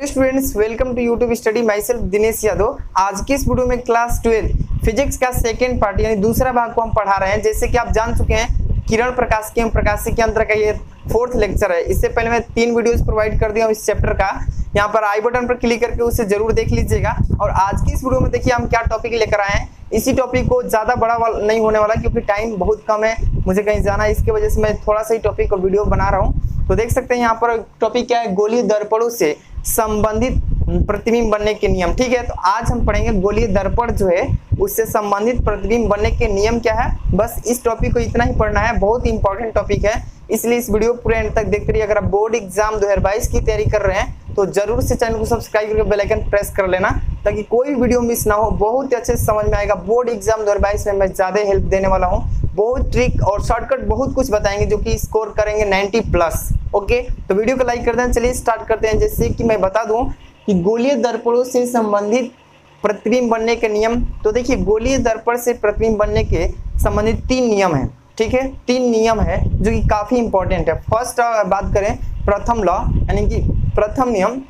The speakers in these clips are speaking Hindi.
Students welcome to YouTube study my self Dinesh Yadav आज की इस वीडियो में क्लास ट्वेल्थ फिजिक्स का सेकेंड पार्ट यानी दूसरा भाग को हम पढ़ा रहे हैं। जैसे कि आप जान चुके हैं, किरण प्रकाश के प्रकाश के अंतर का ये फोर्थ लेक्चर है। इससे पहले मैं तीन वीडियोस प्रोवाइड कर दिया हूँ इस चैप्टर का। यहाँ पर आई बटन पर क्लिक करके उसे ज़रूर देख लीजिएगा। और आज की इस वीडियो में देखिए हम क्या टॉपिक लेकर आए हैं। इसी टॉपिक को ज़्यादा बड़ा नहीं होने वाला, क्योंकि टाइम बहुत कम है। मुझे कहीं जाना है, इसकी वजह से मैं थोड़ा सा ही टॉपिक और वीडियो बना रहा हूँ। तो देख सकते हैं यहाँ पर टॉपिक क्या है? गोली दर्पणों से। संबंधित प्रतिबिंब बनने के नियम। ठीक है तो आज हम पढ़ेंगे गोलीय दर्पण जो है, उससे संबंधित प्रतिबिंब बनने के नियम क्या है। बस इस टॉपिक को इतना ही पढ़ना है, बहुत ही इंपॉर्टेंट टॉपिक है। इसलिए इस वीडियो पूरे एंड तक देखते रहिए। अगर आप बोर्ड एग्ज़ाम 2022 की तैयारी कर रहे हैं तो ज़रूर से चैनल को सब्सक्राइब करके बेल आइकन प्रेस कर लेना, ताकि कोई वीडियो मिस ना हो। बहुत ही अच्छे से समझ में आएगा। बोर्ड एग्ज़ाम 2022 में मैं ज़्यादा हेल्प देने वाला हूँ। बहुत ट्रिक और शॉर्टकट बहुत कुछ बताएँगे, जो कि स्कोर करेंगे 90 प्लस ओके? तो वीडियो को लाइक कर दें, चलिए स्टार्ट करते हैं। जैसे कि मैं बता दूँ कि गोलीय दर्पणों से संबंधित प्रतिबिंब बनने के नियम तो देखिए, गोलीय दर्पण से प्रतिबिंब बनने के संबंधित तीन नियम है, ठीक है? तीन नियम है जो कि काफ़ी इंपॉर्टेंट है। फ़र्स्ट बात करें, प्रथम लॉ यानी कि प्रथम नियम।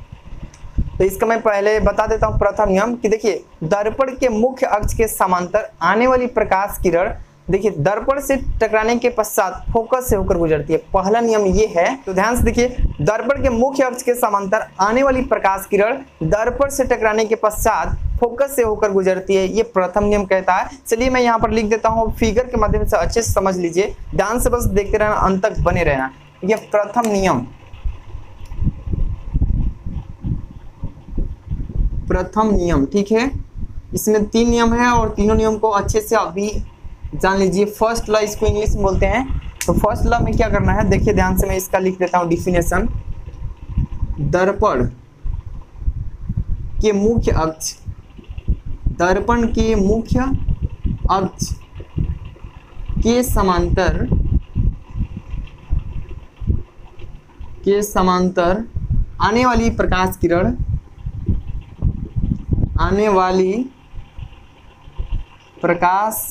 तो इसका मैं पहले बता देता हूँ, प्रथम नियम, कि देखिए, दर्पण के मुख्य अक्ष के समांतर आने वाली प्रकाश किरण देखिए, दर्पण से टकराने के पश्चात फोकस से होकर गुजरती है। पहला नियम ये है तो ध्यान से देखिए, दर्पण के मुख्य अक्ष के समांतर आने वाली प्रकाश किरण दर्पण से टकराने के पश्चात फोकस से होकर गुजरती है। ये प्रथम नियम कहता है। चलिए, मैं यहाँ पर लिख देता हूँ। फिगर के माध्यम से अच्छे से समझ लीजिए। ध्यान से बस देखते रहना, अंत तक बने रहना। ये प्रथम नियम। प्रथम नियम, ठीक है? इसमें तीन नियम है और तीनों नियम को अच्छे से अभी जान लीजिए फ़र्स्ट लॉ इसको इंग्लिश में बोलते हैं। तो फ़र्स्ट लॉ में क्या करना है? देखिए, ध्यान से मैं इसका लिख देता हूँ डिफिनेशन दर्पण के मुख्य अक्ष। दर्पण के मुख्य अक्ष के समांतर के समांतर आने वाली प्रकाश किरण, आने वाली प्रकाश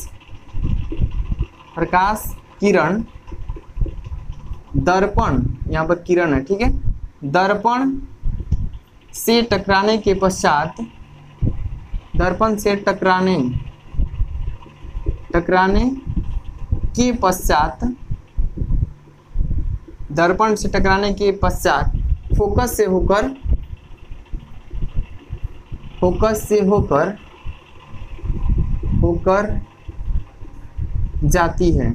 प्रकाश, किरण, दर्पण, यहाँ पर किरण है, ठीक है? दर्पण से टकराने के पश्चात, दर्पण से टकराने टकराने के पश्चात, दर्पण से टकराने के पश्चात, फोकस से होकर, फोकस से होकर होकर जाती है।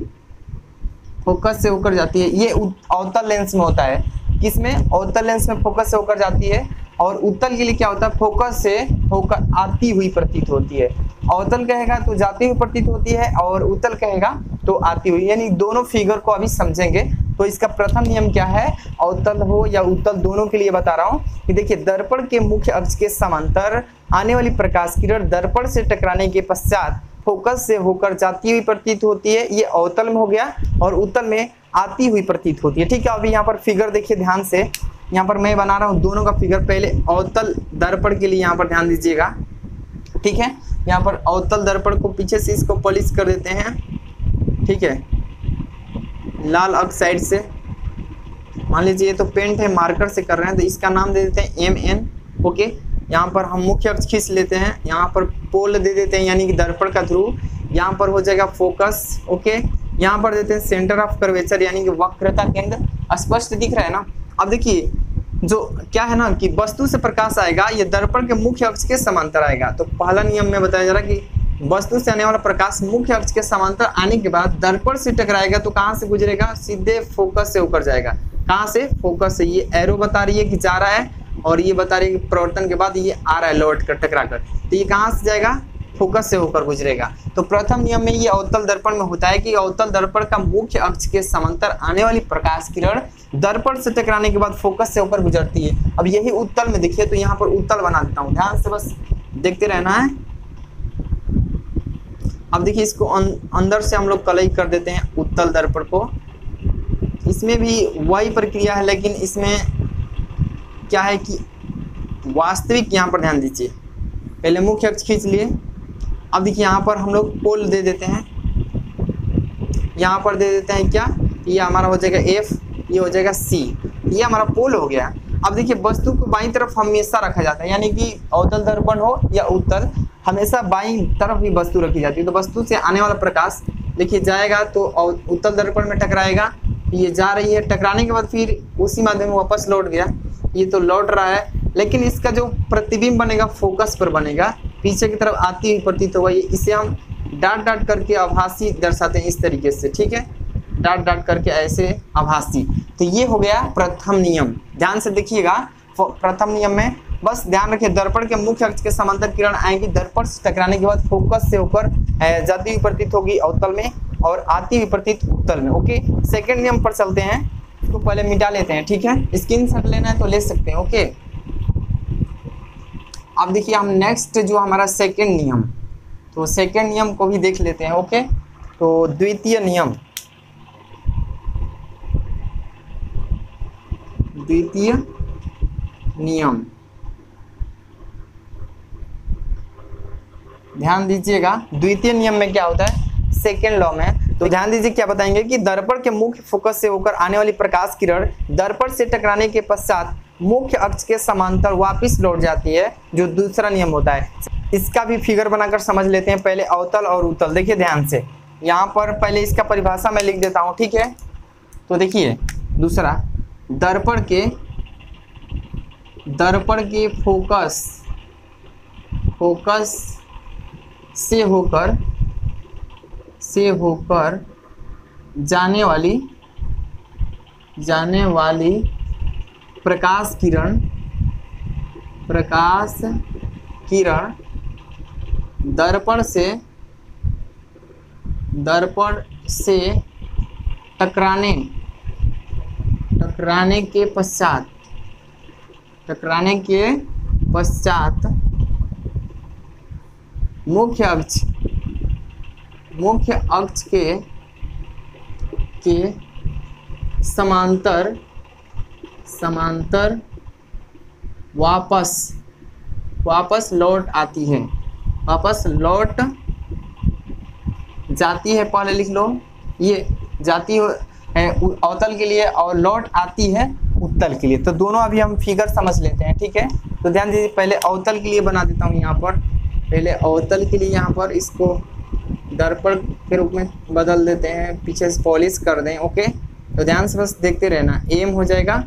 फोकस से होकर जाती है। ये अवतल लेंस में होता है। किसमें? अवतल लेंस में फोकस से होकर जाती है। और उत्तल के लिए क्या होता है? फोकस से होकर आती हुई प्रतीत होती है। अवतल कहेगा तो जाती हुई प्रतीत होती है और उत्तल कहेगा तो आती हुई। यानी दोनों फिगर को अभी समझेंगे। तो इसका प्रथम नियम क्या है? अवतल हो या उत्तल, दोनों के लिए बता रहा हूँ कि देखिए, दर्पण के मुख्य अक्ष के समांतर आने वाली प्रकाश किरण दर्पण से टकराने के पश्चात फोकस से होकर जाती हुई प्रतीत होती है, ये अवतल में हो गया और उत्तल में आती हुई प्रतीत होती है। ठीक है, अभी यहाँ पर फिगर देखिए ध्यान से। यहाँ पर मैं बना रहा हूँ दोनों का फिगर। पहले अवतल दर्पण के लिए यहाँ पर ध्यान दीजिएगा। ठीक है, यहाँ पर अवतल दर्पण को पीछे से इसको पॉलिश कर देते हैं। ठीक है, लाल अक्ष साइड से। मान लीजिए ये तो पेंट है, मार्कर से कर रहे हैं तो इसका नाम दे देते हैं एम एन ओके यहाँ पर हम मुख्य अक्ष खींच लेते हैं। यहाँ पर पोल दे देते हैं, यानी कि दर्पण का ध्रुव। यहाँ पर हो जाएगा फोकस ओके यहाँ पर देते हैं सेंटर ऑफ़ कर्वेचर यानी कि वक्रता केंद्र। स्पष्ट दिख रहा है ना? अब देखिए, जो क्या है ना कि वस्तु से प्रकाश आएगा, ये दर्पण के मुख्य अक्ष के समांतर आएगा। तो पहला नियम में बताया जा रहा है कि वस्तु से आने वाला प्रकाश मुख्य अक्ष के समांतर आने के बाद दर्पण से टकराएगा तो कहाँ से गुजरेगा? सीधे फोकस से ऊपर जाएगा। कहाँ से? फोकस से। ये एरो बता रही है कि जा रहा है और ये बता रही है कि प्रवर्तन के बाद ये आ रहा है लौट कर टकरा कर तो ये कहाँ से जाएगा? फोकस से होकर गुजरेगा। तो प्रथम नियम में ये अवतल दर्पण में होता है कि अवतल दर्पण का मुख्य अक्ष के समांतर आने वाली प्रकाश किरण दर्पण से टकराने के बाद फोकस से होकर गुजरती है। अब यही उत्तल में देखिए तो यहाँ पर उत्तल बना देता हूँ। ध्यान से बस देखते रहना है। अब देखिए इसको अं, अंदर से हम लोग कलई कर देते हैं उत्तल दर्पण को। इसमें भी वही प्रक्रिया है लेकिन इसमें क्या है कि वास्तविक यहाँ पर ध्यान दीजिए। पहले मुख्य अक्ष खींच लिए। अब देखिए यहाँ पर हम लोग पोल दे देते हैं। यहाँ पर दे देते हैं क्या? ये हमारा हो जाएगा एफ़ ये हो जाएगा सी ये हमारा पोल हो गया। अब देखिए वस्तु को बाई तरफ़ हमेशा रखा जाता है। यानी कि अवतल दर्पण हो या उत्तल, हमेशा बाई तरफ़ ही वस्तु रखी जाती है। तो वस्तु से आने वाला प्रकाश देखिए जाएगा तो उत्तल दर्पण में टकराएगा। ये जा रही है। टकराने के बाद फिर उसी माध्यम में वापस लौट गया। ये तो लौट रहा है, लेकिन इसका जो प्रतिबिंब बनेगा फोकस पर बनेगा, पीछे की तरफ़ आती हुई प्रतीत होगा, ये इसे हम डाट डाट करके आभासी दर्शाते हैं इस तरीके से, ठीक है? डाट डाट करके ऐसे आभासी। तो ये हो गया प्रथम नियम। ध्यान से देखिएगा प्रथम नियम में बस ध्यान रखिए, दर्पण के मुख्य अक्ष के समांतर किरण आएँगी, दर्पण से टकराने के बाद फोकस से होकर जाती हुई प्रतीत होगी अवतल में और आती हुई प्रतीत उत्तल में, ओके? सेकंड नियम पर चलते हैं। इसको पहले मिटा लेते हैं, ठीक है? स्क्रीन शॉट लेना है तो ले सकते हैं, ओके? अब देखिए हम नेक्स्ट जो हमारा सेकेंड नियम तो सेकेंड नियम को भी देख लेते हैं, ओके? तो द्वितीय नियम। द्वितीय नियम। ध्यान दीजिएगा, द्वितीय नियम में क्या होता है? सेकेंड लॉ में तो ध्यान दीजिए क्या बताएँगे कि दर्पण के मुख्य फोकस से होकर आने वाली प्रकाश किरण दर्पण से टकराने के पश्चात मुख्य अक्ष के समांतर वापस लौट जाती है, जो दूसरा नियम होता है। इसका भी फिगर बनाकर समझ लेते हैं, पहले अवतल और उत्तल। देखिए ध्यान से। यहाँ पर पहले इसका परिभाषा मैं लिख देता हूँ, ठीक है? तो देखिए, दूसरा, दर्पण के दर्पण के फोकस फोकस से होकर से होकर जाने वाली जाने वाली प्रकाश किरण प्रकाश किरण दर्पण से दर्पण से टकराने टकराने के पश्चात, टकराने के पश्चात मुख्य अक्ष मुख्य अक्ष के के समांतर समांतर वापस वापस लौट आती है। वापस लौट जाती है, पहले लिख लो। ये जाती है अवतल के लिए और लौट आती है उत्तल के लिए। तो दोनों अभी हम फिगर समझ लेते हैं, ठीक है? तो ध्यान दीजिए, पहले अवतल के लिए बना देता हूँ यहाँ पर। पहले अवतल के लिए यहाँ पर इसको दर्पण के रूप में बदल देते हैं, पीछे से पॉलिश कर दें ओके तो ध्यान से बस देखते रहना। एम हो जाएगा,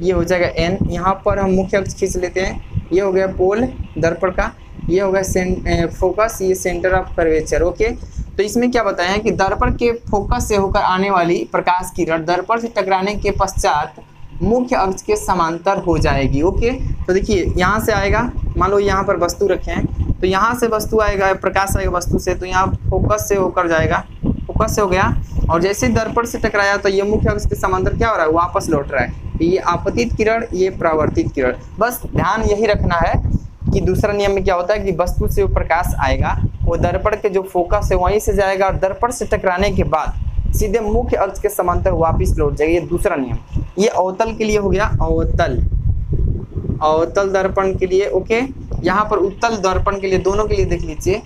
ये हो जाएगा एन यहाँ पर हम मुख्य अक्ष खींच लेते हैं। ये हो गया पोल दर्पण का। ये हो गया फोकस ये सेंटर ऑफ़ कर्वेचर ओके तो इसमें क्या बताया है कि दर्पण के फोकस से होकर आने वाली प्रकाश किरण दर्पण से टकराने के पश्चात मुख्य अक्ष के समांतर हो जाएगी ओके तो देखिए, यहाँ से आएगा। मान लो यहाँ पर वस्तु रखे हैं। तो यहाँ से वस्तु आएगा, प्रकाश आएगा वस्तु से तो यहाँ फोकस से होकर जाएगा। फोकस से हो गया। और जैसे दर्पण से टकराया तो ये मुख्य अक्ष के समांतर क्या हो रहा है? वापस लौट रहा है। ये आपतित किरण, ये प्रावर्तित किरण। बस ध्यान यही रखना है कि दूसरा नियम में क्या होता है कि वस्तु से वो प्रकाश आएगा, वो दर्पण के जो फोकस है वहीं से जाएगा, और दर्पण से टकराने के बाद सीधे मुख्य अक्ष के समांतर वापिस लौट जाएगा। ये दूसरा नियम। ये अवतल के लिए हो गया, अवतल। अवतल दर्पण के लिए ओके यहाँ पर उत्तल दर्पण के लिए, दोनों के लिए देख लीजिए।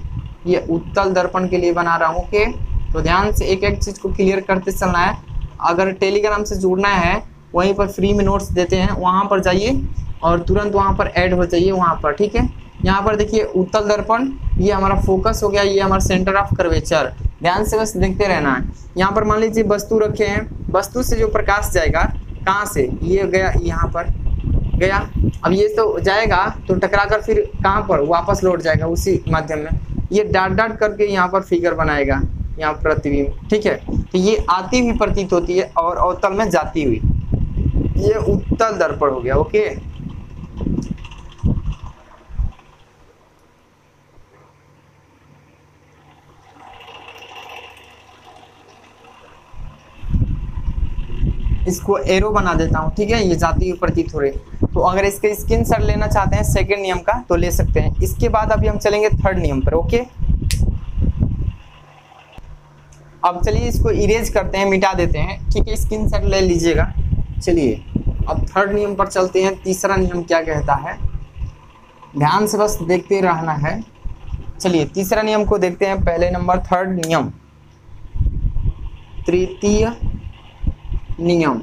ये उत्तल दर्पण के लिए बना रहा हूँ ओके तो ध्यान से एक एक चीज़ को क्लियर करते चलना है। अगर टेलीग्राम से जुड़ना है, वहीं पर फ्री में नोट्स देते हैं, वहाँ पर जाइए और तुरंत वहाँ पर ऐड हो जाइए वहाँ पर, ठीक है? यहाँ पर देखिए, उत्तल दर्पण, ये हमारा फोकस हो गया, ये हमारा सेंटर ऑफ़ कर्वेचर ध्यान से बस देखते रहना है। यहाँ पर मान लीजिए, वस्तु रखे हैं। वस्तु से जो प्रकाश जाएगा, कहाँ से? ये गया यहाँ पर, गया अब ये तो जाएगा तो टकरा कर फिर कहाँ पर? वापस लौट जाएगा उसी माध्यम में। ये डाट डाट करके यहाँ पर फिगर बनाएगा, यहाँ प्रतिबिंब, ठीक है? तो ये आती हुई प्रतीत होती है और अवतल में जाती हुई। ये उत्तल दर्पण हो गया, ओके? इसको एरो बना देता हूँ, ठीक है? ये जाती हुई प्रतीत हो रही तो अगर इसके स्क्रीन शॉट लेना चाहते हैं सेकेंड नियम का तो ले सकते हैं। इसके बाद अभी हम चलेंगे थर्ड नियम पर ओके अब चलिए इसको इरेज करते हैं, मिटा देते हैं। ठीक है स्क्रीन शॉट ले लीजिएगा। चलिए, अब थर्ड नियम पर चलते हैं। तीसरा नियम क्या कहता है? ध्यान से बस देखते रहना है। चलिए, तीसरा नियम को देखते हैं, पहले नंबर थर्ड नियम। तृतीय नियम।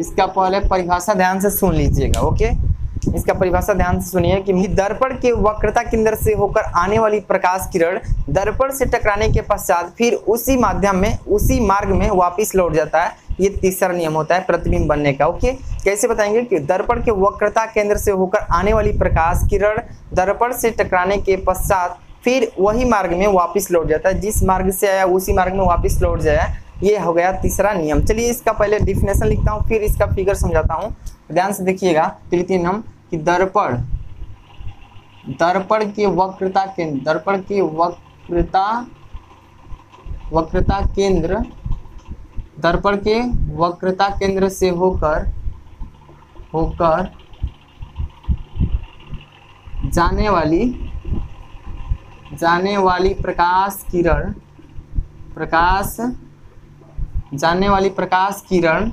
इसका पहले परिभाषा ध्यान से सुन लीजिएगा, ओके? इसका परिभाषा ध्यान से सुनिए कि दर्पण के वक्रता केंद्र से होकर आने वाली प्रकाश किरण दर्पण से टकराने के पश्चात फिर उसी माध्यम में, उसी मार्ग में वापस लौट जाता है। ये तीसरा नियम होता है प्रतिबिंब बनने का, ओके? कैसे बताएँगे कि दर्पण के वक्रता केंद्र से होकर आने वाली प्रकाश किरण दर्पण से टकराने के पश्चात फिर वही मार्ग में वापस लौट जाता है। जिस मार्ग से आया, उसी मार्ग में वापस लौट जाए ये हो गया तीसरा नियम। चलिए इसका पहले डिफिनेशन लिखता हूँ, फिर इसका फिगर समझाता हूँ। ध्यान से देखिएगा तृतीय नियम कि दर्पण दर्पण के वक्रता केंद्र, दर्पण के वक्रता वक्रता केंद्र, दर्पण के वक्रता केंद्र से होकर होकर जाने वाली जाने वाली प्रकाश किरण, प्रकाश जाने वाली प्रकाश किरण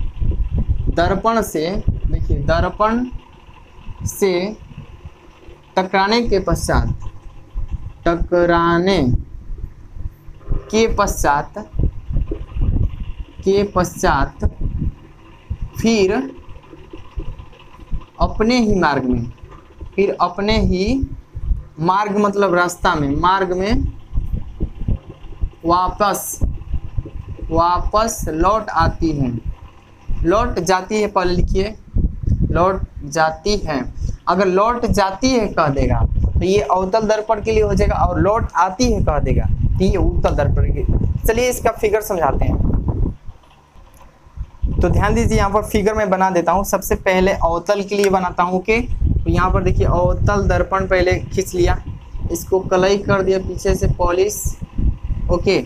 दर्पण से, देखिए, दर्पण से टकराने के पश्चात, टकराने के पश्चात के पश्चात फिर अपने ही मार्ग में, फिर अपने ही मार्ग मतलब रास्ता में, मार्ग में वापस वापस लौट आती है। लौट जाती है, पहले लिखिए। लौट जाती है। अगर लौट जाती है, कह देगा। तो ये अवतल दर्पण के लिए हो जाएगा और लौट आती है, कह देगा। तो ये उत्तल दर्पण के चलिए इसका फिगर समझाते हैं। तो ध्यान दीजिए, यहाँ पर फिगर में बना देता हूँ। सबसे पहले अवतल के लिए बनाता हूँ कि तो यहाँ पर देखिए, अवतल दर्पण पहले खींच लिया। इसको कलई कर दिया पीछे से पॉलिश ओके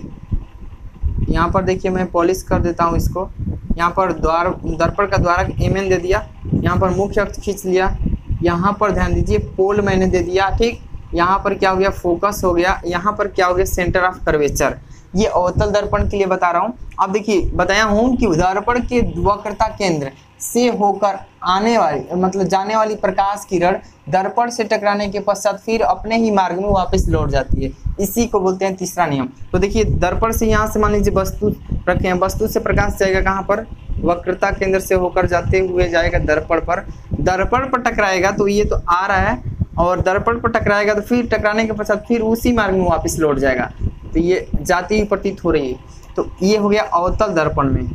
यहाँ पर देखिए मैं पॉलिश कर देता हूँ इसको। यहाँ पर द्वार, दर्पण का द्वारा एम दे दिया। यहाँ पर मुख्य अक्ष खींच लिया। यहाँ पर ध्यान दीजिए पोल मैंने दे दिया, ठीक? यहाँ पर क्या हो गया? फोकस हो गया। यहाँ पर क्या हो गया? सेंटर ऑफ़ कर्वेचर ये अवतल दर्पण के लिए बता रहा हूँ। अब देखिए, बताया हूँ कि दर्पण के वक्रता केंद्र से होकर आने वाली मतलब जाने वाली प्रकाश किरण दर्पण से टकराने के पश्चात फिर अपने ही मार्ग में वापस लौट जाती है। इसी को बोलते हैं तीसरा नियम। तो देखिए, दर्पण से यहाँ से मान लीजिए वस्तु रखे हैं वस्तु से प्रकाश जाएगा कहाँ पर? वक्रता केंद्र से होकर जाते हुए जाएगा दर्पण पर। दर्पण पर टकराएगा तो ये तो आ रहा है, और दर्पण पर टकराएगा तो फिर टकराने के पश्चात फिर उसी मार्ग में वापस लौट जाएगा। तो ये जाती हुई प्रतीत हो रही है। तो ये हो गया अवतल दर्पण में।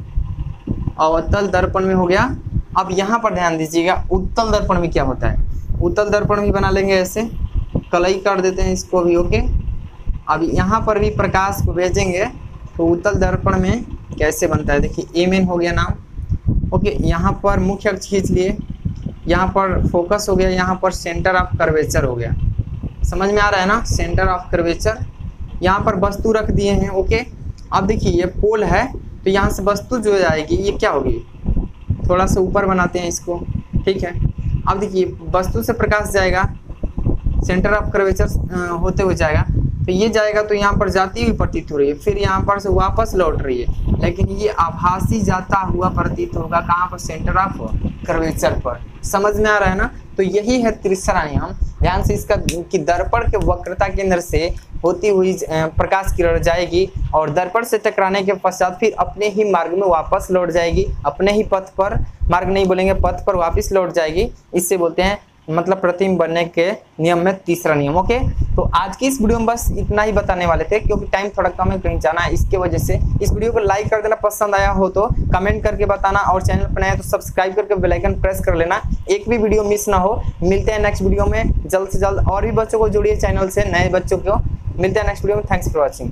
अवतल दर्पण में हो गया। अब यहाँ पर ध्यान दीजिएगा, उत्तल दर्पण में क्या होता है? उत्तल दर्पण भी बना लेंगे ऐसे। कलई कर देते हैं इसको भी, ओके? अब यहाँ पर भी प्रकाश को भेजेंगे तो उत्तल दर्पण में कैसे बनता है? देखिए एम एन हो गया नाम। ओके, यहाँ पर मुख्य अक्ष खींच लिए। यहाँ पर फोकस हो गया, यहाँ पर सेंटर ऑफ़ कर्वेचर हो गया। समझ में आ रहा है ना? सेंटर ऑफ़ कर्वेचर यहाँ पर वस्तु रख दिए हैं ओके अब देखिए, ये पोल है तो यहाँ से वस्तु जो जाएगी ये क्या होगी? थोड़ा सा ऊपर बनाते हैं इसको, ठीक है? अब देखिए, वस्तु से प्रकाश जाएगा सेंटर ऑफ़ कर्वेचर होते हुए जाएगा तो ये जाएगा तो यहाँ पर जाती हुई प्रतीत हो रही है, फिर यहाँ पर से वापस लौट रही है, लेकिन ये आभासी जाता हुआ प्रतीत होगा, कहाँ पर? सेंटर ऑफ़ कर्वेचर पर, समझ में आ रहा है ना? तो यही है तीसरा नियम ध्यान से इसका कि दर्पण के वक्रता केंद्र से होती हुई प्रकाश किरण जाएगी और दर्पण से टकराने के पश्चात फिर अपने ही मार्ग में वापस लौट जाएगी। अपने ही पथ पर, मार्ग नहीं बोलेंगे, पथ पर वापस लौट जाएगी। इससे बोलते हैं मतलब प्रतिम बनने के नियम में तीसरा नियम ओके तो आज की इस वीडियो में बस इतना ही बताने वाले थे, क्योंकि टाइम थोड़ा कम है, कहीं जाना है, इसके वजह से। इस वीडियो को लाइक कर देना, पसंद आया हो तो कमेंट करके बताना, और चैनल पर नया तो सब्सक्राइब करके बेलाइकन प्रेस कर लेना। एक भी वीडियो मिस ना हो, मिलते हैं नेक्स्ट वीडियो में। जल्द से जल्द और भी बच्चों को जुड़िए चैनल से, नए बच्चों को। मिलते हैं नेक्स्ट वीडियो में थैंक्स फॉर वॉचिंग